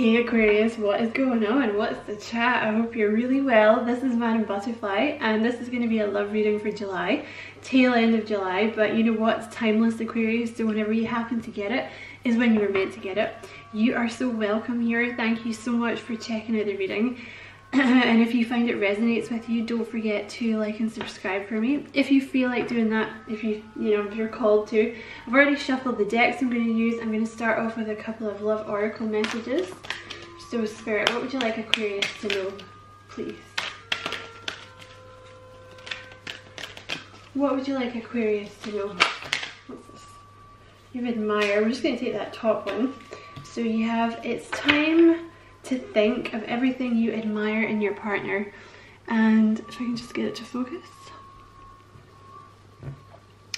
Hey Aquarius, what is going on? What's the chat? I hope you're really well. This is Madame Butterfly and this is going to be a love reading for July, tail end of July, but you know what? It's timeless Aquarius, so whenever you happen to get it is when you were meant to get it. You are so welcome here. Thank you so much for checking out the reading. and if you find it resonates with you don't forget to like and subscribe for me. If you feel like doing that if you you know if you're called to. I've already shuffled the decks i'm going to use. I'm going to start off with a couple of love oracle messages. So spirit what would you like aquarius to know please? What would you like aquarius to know? What's this? You admire. We're just going to take that top one. So you have it's time to think of everything you admire in your partner. And if I can just get it to focus.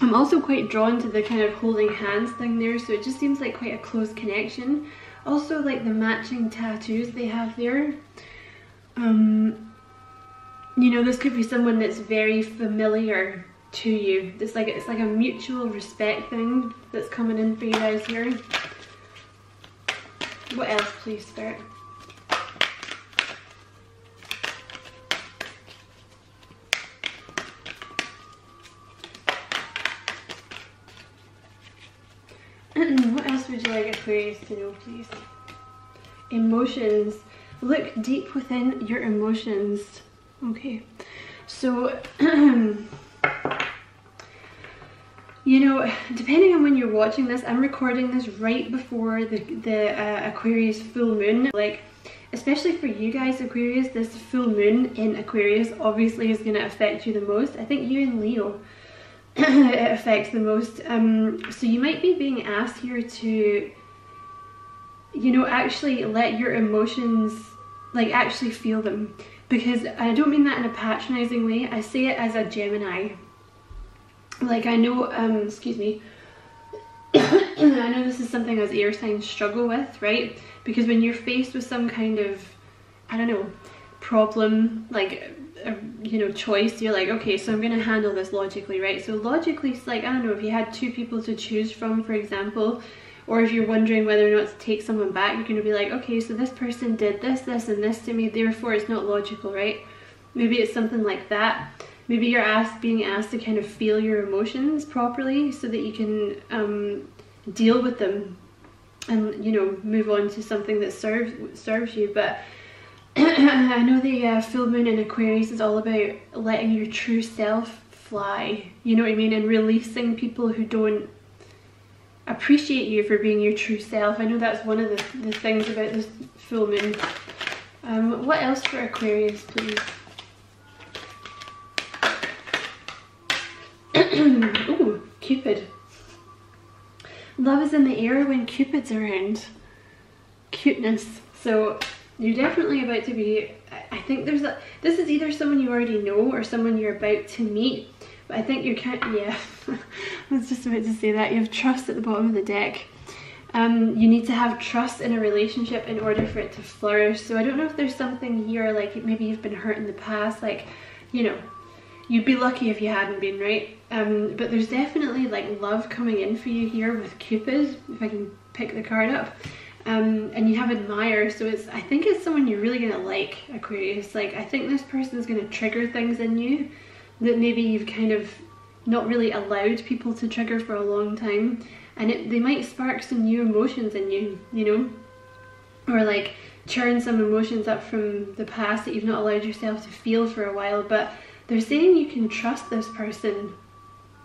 I'm also quite drawn to the kind of holding hands thing there, so it just seems like quite a close connection. Also like the matching tattoos they have there. Um, you know, this could be someone that's very familiar to you. It's like it's like a mutual respect thing that's coming in for you guys here. What else, please, Spirit? Would you like Aquarius to know, please? Emotions. Look deep within your emotions. Okay, so, you know, depending on when you're watching this, I'm recording this right before the, the uh, Aquarius full moon. Like, especially for you guys Aquarius, this full moon in Aquarius obviously is going to affect you the most. I think you and Leo it affects the most. Um, so you might be being asked here to, you know, actually let your emotions, like actually feel them. Because I don't mean that in a patronizing way, I say it as a Gemini. Like I know, um, excuse me, I know this is something as air signs struggle with, right? Because when you're faced with some kind of, I don't know, problem, like a, you know choice you're like okay so i'm going to handle this logically right? So logically it's like i don't know if you had two people to choose from for example or if you're wondering whether or not to take someone back you're going to be like okay so this person did this this and this to me therefore it's not logical right? Maybe it's something like that. Maybe you're asked being asked to kind of feel your emotions properly so that you can um, deal with them and you know move on to something that serves serves you. But I know the uh, full moon in Aquarius is all about letting your true self fly, you know what I mean, and releasing people who don't appreciate you for being your true self. I know that's one of the, the things about this full moon. Um, what else for Aquarius, please? Ooh, Cupid. Love is in the air when Cupid's around. Cuteness. So you're definitely about to be, I think there's a, this is either someone you already know or someone you're about to meet. But I think you're kind yeah, I was just about to say that. You have trust at the bottom of the deck. Um, you need to have trust in a relationship in order for it to flourish. So I don't know if there's something here, like maybe you've been hurt in the past, like, you know, you'd be lucky if you hadn't been, right? Um, but there's definitely like love coming in for you here with Cupid, if I can pick the card up um, and you have admire so it's I think it's someone you're really gonna like Aquarius. Like I think this person's gonna trigger things in you that maybe you've kind of not really allowed people to trigger for a long time. And it, they might spark some new emotions in you you know? Or like churn some emotions up from the past that you've not allowed yourself to feel for a while. But they're saying you can trust this person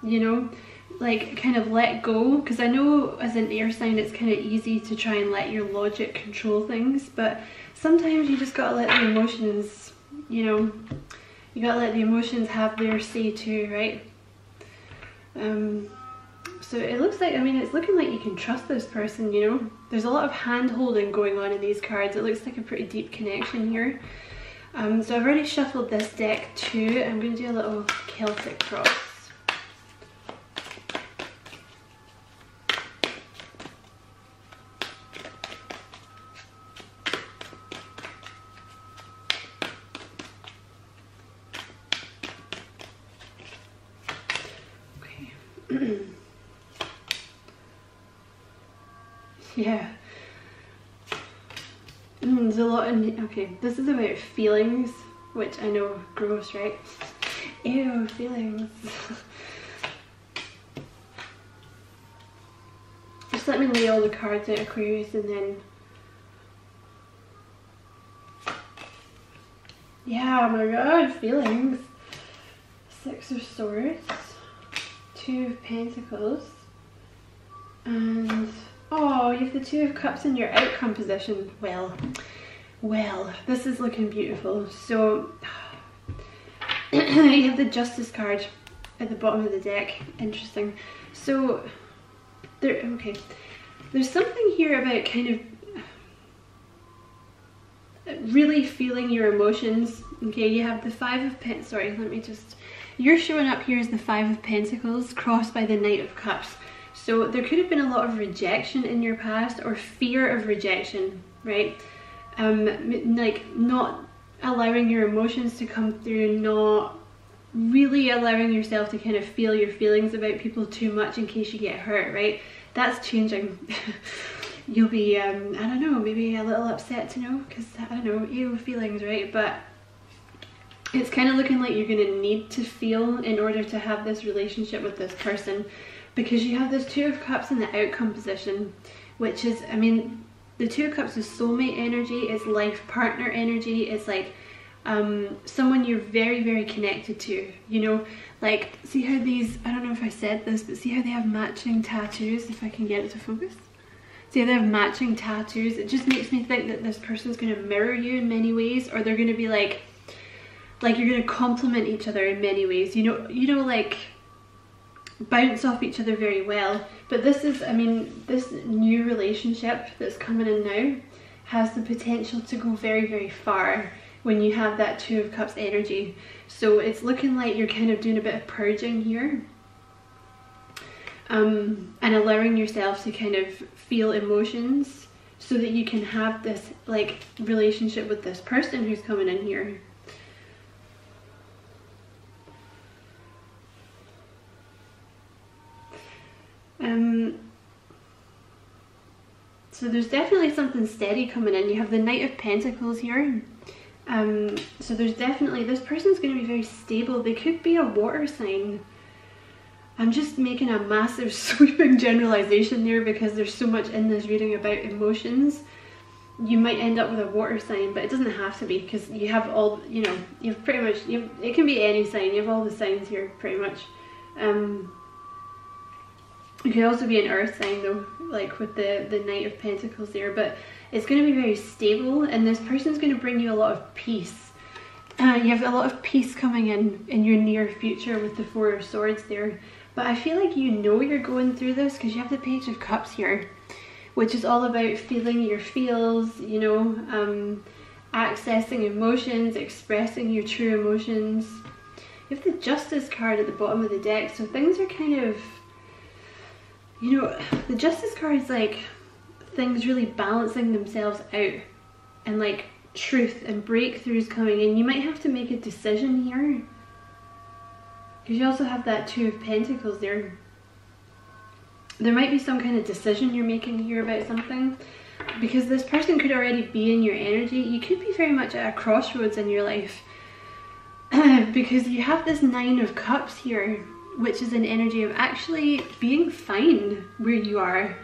you know like kind of let go because I know as an air sign it's kind of easy to try and let your logic control things but sometimes you just gotta let the emotions you know you gotta let the emotions have their say too right? Um so it looks like I mean it's looking like you can trust this person you know? There's a lot of hand holding going on in these cards. It looks like a pretty deep connection here. Um so I've already shuffled this deck too. I'm to do a little Celtic cross yeah. Mm, there's a lot in, okay, this is about feelings, which I know, gross, right? Ew, feelings. Just let me lay all the cards out, Aquarius, and then... Yeah, oh my god, feelings. Six of Swords, Two of Pentacles, and oh, you have the Two of Cups in your outcome position. Well, well, this is looking beautiful. So, you have the Justice card at the bottom of the deck. Interesting. So, there, okay, there's something here about kind of really feeling your emotions. Okay, you have the Five of Pentacles. Sorry, let me just you're showing up here as the Five of Pentacles crossed by the Knight of Cups. So there could have been a lot of rejection in your past or fear of rejection, right? Um, like not allowing your emotions to come through, not really allowing yourself to kind of feel your feelings about people too much in case you get hurt, right? That's changing. You'll be, um, I don't know, maybe a little upset to know because, I don't know, ew feelings, right? But it's kind of looking like you're going to need to feel in order to have this relationship with this person because you have this two of cups in the outcome position which is i mean the two cups is soulmate energy it's life partner energy. It's like um, someone you're very very connected to you know? Like see how these i don't know if i said this but see how they have matching tattoos if i can get it to focus? See they have matching tattoos? It just makes me think that this person's going to mirror you in many ways or they're going to be like like you're gonna complement each other in many ways you know? You know like bounce off each other very well but this is i mean this new relationship that's coming in now has the potential to go very very far when you have that two of cups energy. So it's looking like you're kind of doing a bit of purging here um, and allowing yourself to kind of feel emotions so that you can have this like relationship with this person who's coming in here Um, so there's definitely something steady coming in. You have the Knight of Pentacles here. Um, so there's definitely, this person's going to be very stable. They could be a water sign. I'm just making a massive sweeping generalization there because there's so much in this reading about emotions. You might end up with a water sign, but it doesn't have to be because you have all, you know, you've pretty much, you've, it can be any sign. You have all the signs here pretty much. Um, it could also be an earth sign though, like with the, the Knight of Pentacles there, but it's going to be very stable and this person is going to bring you a lot of peace. Uh, you have a lot of peace coming in in your near future with the Four of Swords there. But I feel like you know you're going through this because you have the Page of Cups here, which is all about feeling your feels, you know, um, accessing emotions, expressing your true emotions. You have the Justice card at the bottom of the deck, so things are kind of you know, the Justice card is like things really balancing themselves out and like truth and breakthroughs coming in. You might have to make a decision here. Because you also have that Two of Pentacles there. There might be some kind of decision you're making here about something. Because this person could already be in your energy. You could be very much at a crossroads in your life. because you have this Nine of Cups here which is an energy of actually being fine where you are.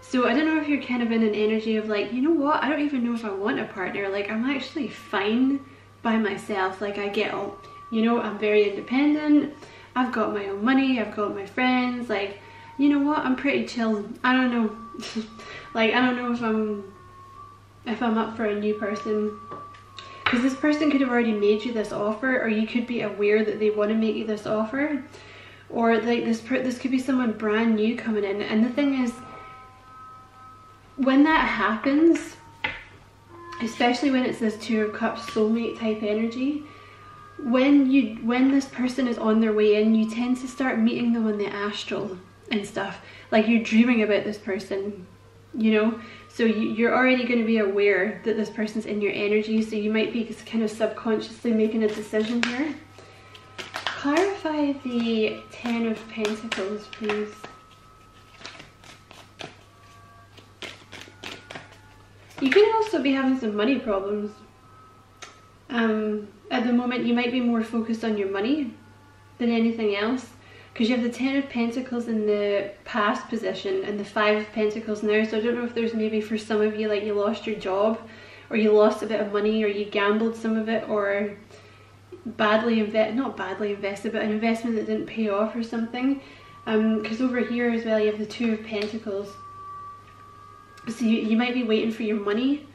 So I don't know if you're kind of in an energy of like, you know what, I don't even know if I want a partner. Like I'm actually fine by myself. Like I get all, you know, I'm very independent. I've got my own money. I've got my friends. Like, you know what, I'm pretty chill. I don't know. like I don't know if I'm, if I'm up for a new person because this person could have already made you this offer or you could be aware that they want to make you this offer or like this this could be someone brand new coming in. And the thing is when that happens especially when it's this two of cups soulmate type energy when you when this person is on their way in you tend to start meeting them on the astral and stuff. Like you're dreaming about this person you know? So you, are already going to be aware that this person's in your energy so you might be kind of subconsciously making a decision here clarify the Ten of Pentacles, please? You could also be having some money problems. Um, at the moment, you might be more focused on your money than anything else because you have the Ten of Pentacles in the past position and the Five of Pentacles now. So I don't know if there's maybe for some of you like you lost your job or you lost a bit of money or you gambled some of it or badly invest not badly invested but an investment that didn't pay off or something. Because um, over here as well you have the two of pentacles. So you, you might be waiting for your money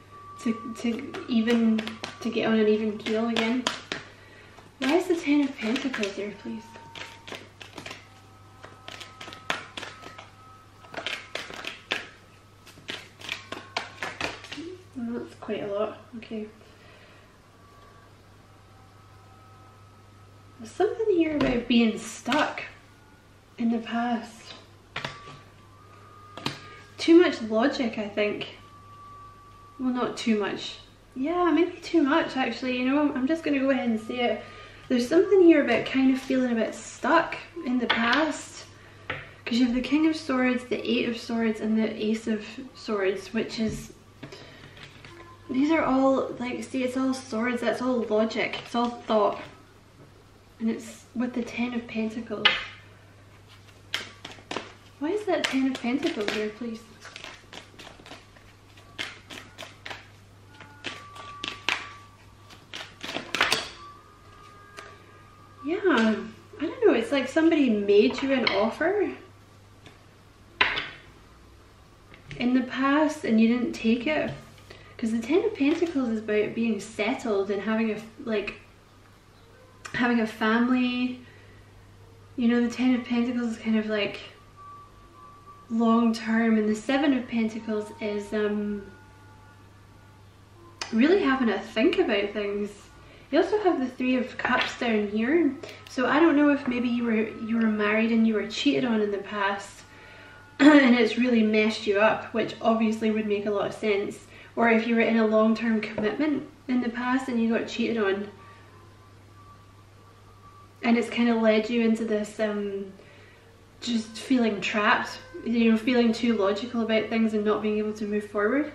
to, to even to get on an even keel again. Why is the ten of pentacles there please? That's quite a lot. Okay There's something here about being stuck in the past. Too much logic, I think. Well, not too much. Yeah, maybe too much actually, you know, I'm just gonna go ahead and say it. There's something here about kind of feeling a bit stuck in the past. Because you have the King of Swords, the Eight of Swords, and the Ace of Swords, which is... These are all, like, see, it's all swords, that's all logic, it's all thought. And it's with the Ten of Pentacles. Why is that Ten of Pentacles there, please? Yeah, I don't know, it's like somebody made you an offer in the past and you didn't take it. Because the Ten of Pentacles is about being settled and having a, like, having a family. You know, the Ten of Pentacles is kind of like long term and the Seven of Pentacles is um, really having to think about things. You also have the Three of Cups down here. So I don't know if maybe you were you were married and you were cheated on in the past and it's really messed you up, which obviously would make a lot of sense. Or if you were in a long-term commitment in the past and you got cheated on and it's kind of led you into this um, just feeling trapped, you know, feeling too logical about things and not being able to move forward.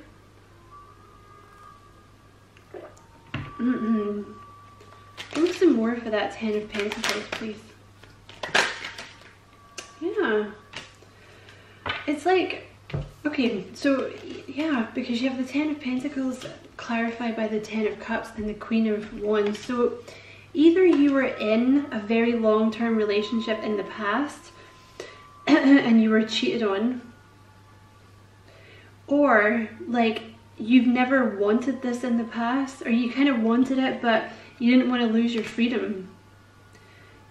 Mm me some more for that Ten of Pentacles, please. Yeah. It's like, okay, so yeah, because you have the Ten of Pentacles clarified by the Ten of Cups and the Queen of Wands. So either you were in a very long-term relationship in the past and you were cheated on or like you've never wanted this in the past or you kind of wanted it but you didn't want to lose your freedom.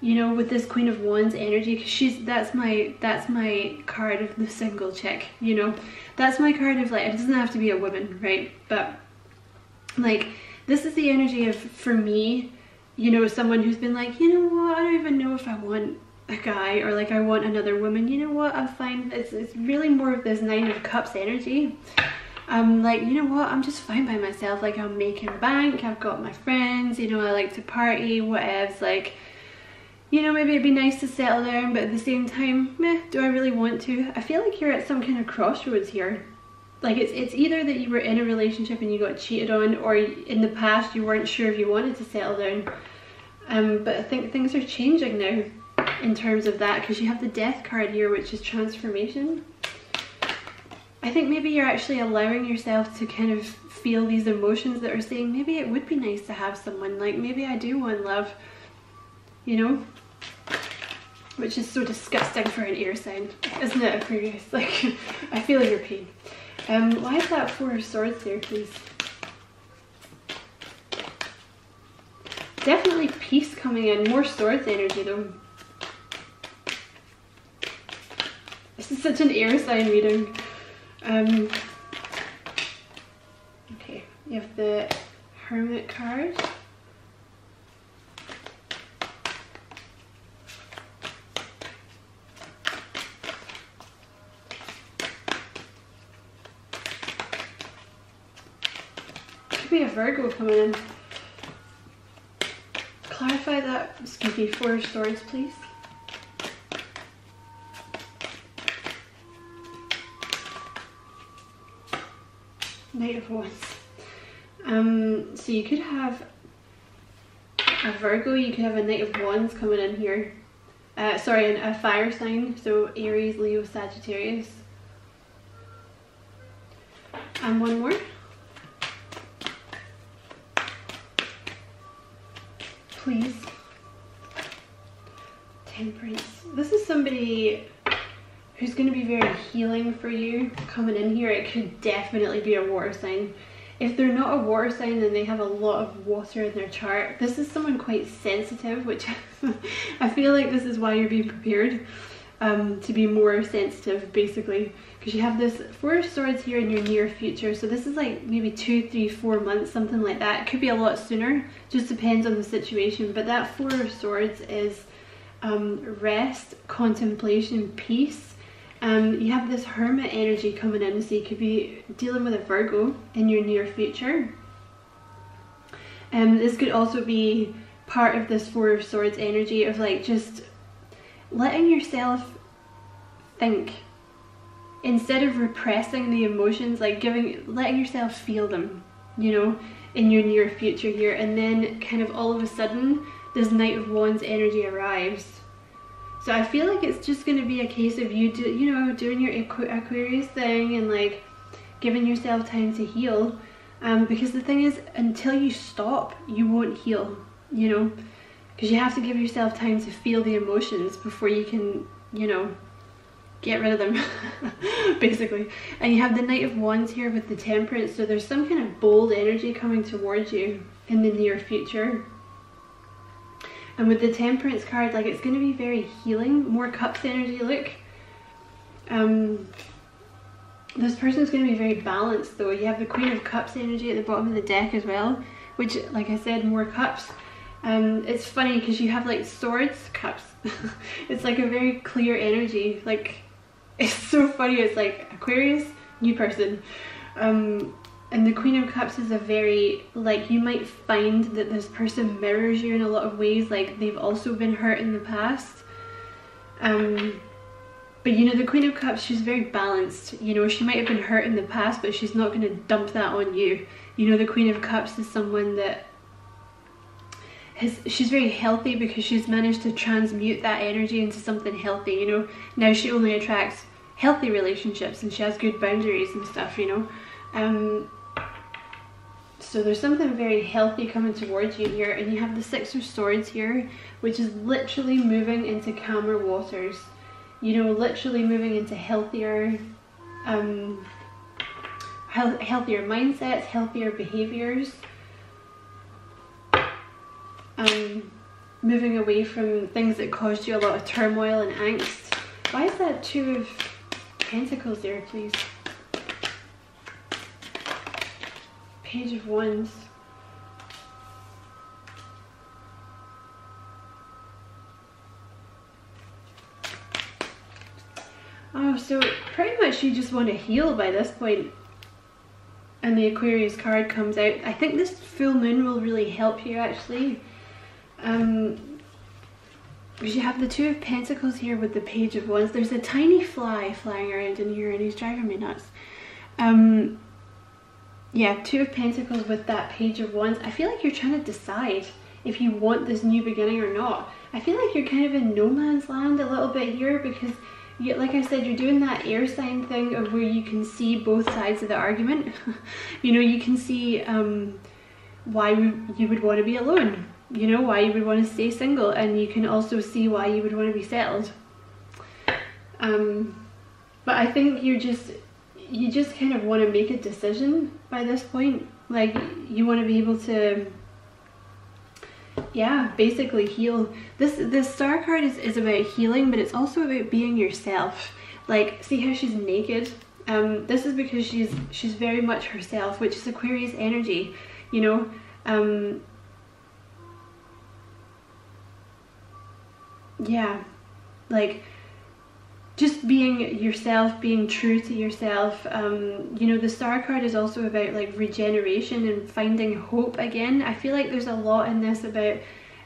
You know with this queen of wands energy because she's that's my that's my card of the single chick you know? That's my card of like it doesn't have to be a woman right? But like this is the energy of for me you know, someone who's been like, you know what, I don't even know if I want a guy or like I want another woman, you know what, I'm fine. It's, it's really more of this Nine of Cups energy. I'm like, you know what, I'm just fine by myself. Like I'm making bank, I've got my friends, you know, I like to party, whatevs. Like, you know, maybe it'd be nice to settle down, but at the same time, meh, do I really want to? I feel like you're at some kind of crossroads here like it's it's either that you were in a relationship and you got cheated on or in the past you weren't sure if you wanted to settle down um, but I think things are changing now in terms of that because you have the death card here which is transformation. I think maybe you're actually allowing yourself to kind of feel these emotions that are saying maybe it would be nice to have someone like maybe I do want love you know? Which is so disgusting for an air sign isn't it Aquarius? Like I feel your pain. Um why is that four of swords there please Definitely peace coming in. More swords energy though. This is such an air sign reading. Um, okay, you have the Hermit card. Could be a Virgo coming in clarify that, me, four swords, please? Knight of Wands. Um, so you could have a Virgo, you could have a Knight of Wands coming in here. Uh, sorry, a fire sign, so Aries, Leo, Sagittarius. And one more. Please. Temperance. This is somebody who's going to be very healing for you coming in here. It could definitely be a water sign. If they're not a water sign and they have a lot of water in their chart, this is someone quite sensitive, which I feel like this is why you're being prepared um, to be more sensitive, basically. Because you have this Four of Swords here in your near future, so this is like maybe two, three, four months, something like that. It could be a lot sooner, just depends on the situation. But that Four of Swords is um, rest, contemplation, peace, um, you have this hermit energy coming in, so you could be dealing with a Virgo in your near future. Um, this could also be part of this Four of Swords energy of like just letting yourself think instead of repressing the emotions, like giving, letting yourself feel them, you know, in your near future here, and then kind of all of a sudden this Knight of Wands energy arrives. So I feel like it's just going to be a case of you, do, you know, doing your Aquarius thing and like giving yourself time to heal. Um, because the thing is, until you stop, you won't heal, you know, because you have to give yourself time to feel the emotions before you can, you know, get rid of them, basically. And you have the Knight of Wands here with the Temperance, so there's some kind of bold energy coming towards you in the near future. And with the Temperance card, like it's going to be very healing, more cups energy, look. Um, this person's going to be very balanced though. You have the Queen of Cups energy at the bottom of the deck as well, which, like I said, more cups. Um, it's funny because you have like swords, cups. it's like a very clear energy. Like, it's so funny. It's like Aquarius, new person. Um, and the Queen of Cups is a very, like, you might find that this person mirrors you in a lot of ways, like they've also been hurt in the past. Um, but you know, the Queen of Cups, she's very balanced. You know, she might have been hurt in the past, but she's not going to dump that on you. You know, the Queen of Cups is someone that has, she's very healthy because she's managed to transmute that energy into something healthy, you know. Now she only attracts healthy relationships and she has good boundaries and stuff, you know. Um, so there's something very healthy coming towards you here and you have the Six of Swords here, which is literally moving into calmer waters. You know, literally moving into healthier, um, healthier mindsets, healthier behaviors. Um, moving away from things that caused you a lot of turmoil and angst. Why is that Two of Pentacles there, please? Page of Wands. Oh, so pretty much you just want to heal by this point. And the Aquarius card comes out. I think this full moon will really help you actually. Um, you have the Two of Pentacles here with the Page of Wands. There's a tiny fly flying around in here and he's driving me nuts. Um, yeah, Two of Pentacles with that Page of Wands. I feel like you're trying to decide if you want this new beginning or not. I feel like you're kind of in no man's land a little bit here because, you, like I said, you're doing that air sign thing of where you can see both sides of the argument. you know, you can see um, why you would want to be alone. You know, why you would want to stay single. And you can also see why you would want to be settled. Um, but I think you're just you just kind of want to make a decision by this point. Like you want to be able to yeah, basically heal. This this star card is, is about healing, but it's also about being yourself. Like, see how she's naked? Um, this is because she's she's very much herself, which is Aquarius energy, you know. Um, yeah, like just being yourself, being true to yourself. Um, you know, the star card is also about like regeneration and finding hope again. I feel like there's a lot in this about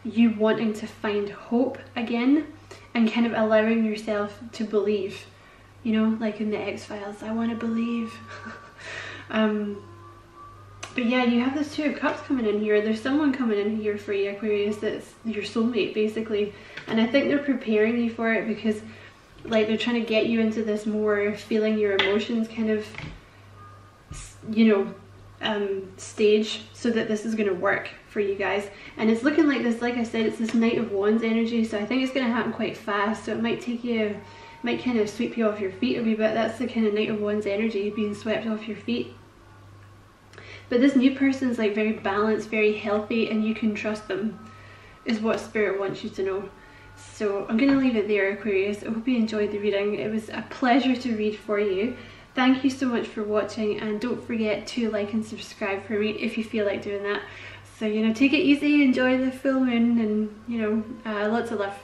you wanting to find hope again and kind of allowing yourself to believe. You know, like in the X-Files, I want to believe. um, but yeah, you have this Two of Cups coming in here. There's someone coming in here for you, Aquarius, that's your soulmate, basically. And I think they're preparing you for it because, like, they're trying to get you into this more feeling your emotions kind of, you know, um, stage so that this is going to work for you guys. And it's looking like this, like I said, it's this Knight of Wands energy, so I think it's going to happen quite fast. So it might take you, might kind of sweep you off your feet a wee bit. That's the kind of Knight of Wands energy, being swept off your feet. But this new person's like very balanced, very healthy, and you can trust them, is what Spirit wants you to know. So I'm going to leave it there, Aquarius. I hope you enjoyed the reading. It was a pleasure to read for you. Thank you so much for watching and don't forget to like and subscribe for me if you feel like doing that. So, you know, take it easy, enjoy the full moon and, you know, uh, lots of love.